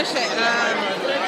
appreciate that. Um,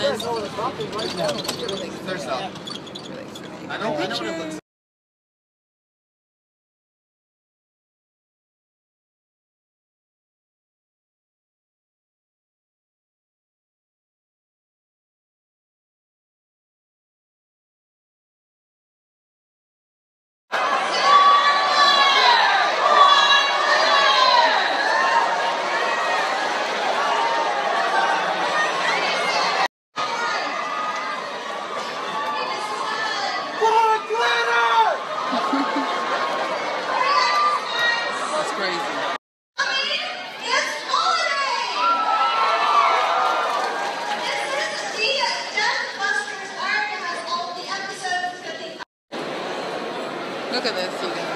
fun. I don't know what it looks like. Look at this, you guys.